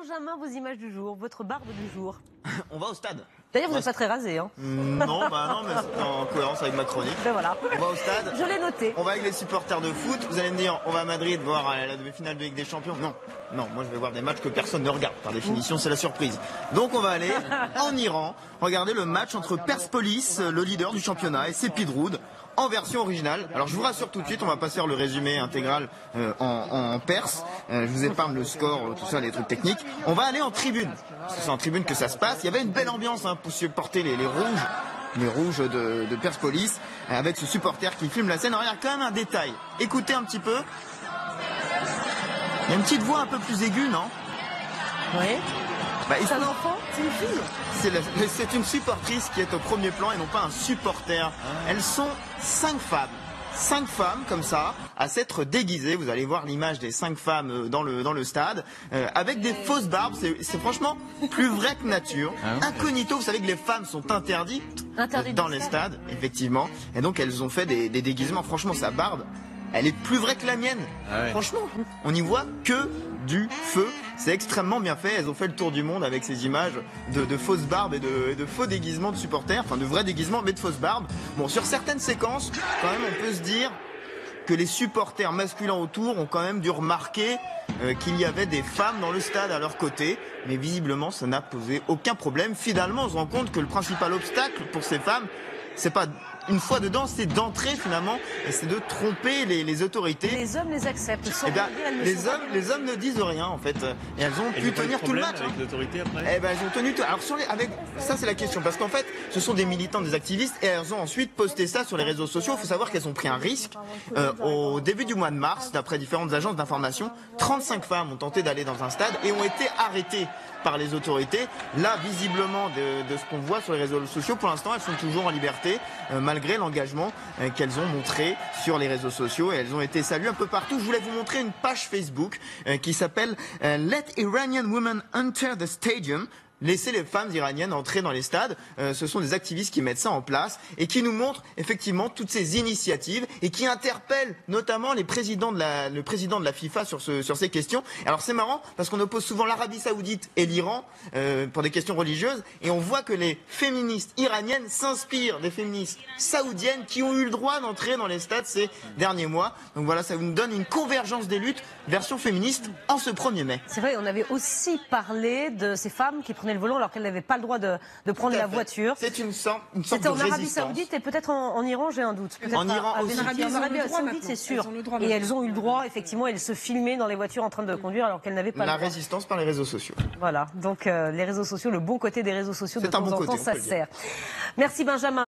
Benjamin, vos images du jour, votre barbe du jour. On va au stade. D'ailleurs, vous n'êtes pas très rasé. Hein. Non, bah non, mais c'est en cohérence avec ma chronique. Ben voilà. On va au stade. Je l'ai noté. On va avec les supporters de foot. Vous allez me dire, on va à Madrid voir euh, la demi-finale de Ligue des Champions. Non, non, moi je vais voir des matchs que personne ne regarde. Par définition, c'est la surprise. Donc on va aller en Iran regarder le match entre Persepolis, le leader du championnat, et Sepidroud en version originale. Alors je vous rassure tout de suite, on va pas faire le résumé intégral euh, en, perse. Euh, je vous épargne le score, tout ça, les trucs techniques. On va aller en tribune. C'est en tribune que ça se passe. Il y avait une belle ambiance hein, pour supporter les, rouges les rouges de, de Persepolis, avec ce supporter qui filme la scène. Alors il y a quand même un détail. Écoutez un petit peu. Il y a une petite voix un peu plus aiguë, non? Oui. Bah, il C'est un enfant C'est une fille c'est une supportrice qui est au premier plan et non pas un supporter. Elles sont cinq femmes. Cinq femmes comme ça, à s'être déguisées. Vous allez voir l'image des cinq femmes euh, dans le, dans le stade, euh, avec des fausses barbes. C'est franchement plus vrai que nature. Incognito, vous savez que les femmes sont interdites dans les stade. stades, effectivement. Et donc elles ont fait des, des déguisements. Franchement, sa barbe, elle est plus vraie que la mienne. Ah ouais. Franchement, on n'y voit que du feu. C'est extrêmement bien fait. Elles ont fait le tour du monde avec ces images de, de fausses barbes et de, et de faux déguisements de supporters. Enfin, de vrais déguisements, mais de fausses barbes. Bon, sur certaines séquences, quand même, on peut se dire que les supporters masculins autour ont quand même dû remarquer euh, qu'il y avait des femmes dans le stade à leur côté, mais visiblement ça n'a posé aucun problème. Finalement, on se rend compte que le principal obstacle pour ces femmes, c'est pas une fois dedans, c'est d'entrer finalement, et c'est de tromper les, les autorités. Les hommes les acceptent. Sans Eh ben, dire, les hommes, les hommes ne disent rien en fait, et elles ont Et pu tenir tout le match. hein. avec l'autorité après Eh ben, elles ont tenu. tout- Alors sur les, avec ça c'est la question parce qu'en fait, ce sont des militants, des activistes et elles ont ensuite posté ça sur les réseaux sociaux. Il faut savoir qu'elles ont pris un risque Euh, au début du mois de mars, d'après différentes agences d'information. 35 femmes ont tenté d'aller dans un stade et ont été arrêtées par les autorités. Là, visiblement, de, de ce qu'on voit sur les réseaux sociaux, pour l'instant, elles sont toujours en liberté, euh, malgré l'engagement euh, qu'elles ont montré sur les réseaux sociaux. Et elles ont été saluées un peu partout. Je voulais vous montrer une page Facebook euh, qui s'appelle euh, Let Iranian Women Enter the Stadium. Laisser les femmes iraniennes entrer dans les stades, Euh, ce sont des activistes qui mettent ça en place et qui nous montrent effectivement toutes ces initiatives et qui interpellent notamment le président de la FIFA sur, ce, sur ces questions. Alors c'est marrant parce qu'on oppose souvent l'Arabie Saoudite et l'Iran euh, pour des questions religieuses et on voit que les féministes iraniennes s'inspirent des féministes saoudiennes qui ont eu le droit d'entrer dans les stades ces derniers mois. Donc voilà, ça nous donne une convergence des luttes version féministe en ce 1er mai. C'est vrai, on avait aussi parlé de ces femmes qui le volant alors qu'elles n'avaient pas le droit de, de prendre la fait. voiture. C'est une sorte, une sorte C'était de en Arabie résistance. Saoudite et peut-être en, en Iran, j'ai un doute. En Iran à aussi. Benatia. En Arabie, En Saoudite, c'est sûr. Elles droit et elles ont eu le droit, effectivement, elles se filmaient dans les voitures en train de conduire alors qu'elles n'avaient pas La le droit. résistance par les réseaux sociaux. Voilà. Donc euh, les réseaux sociaux, le bon côté des réseaux sociaux, de C'est un temps bon en côté, temps, ça sert. Merci Benjamin.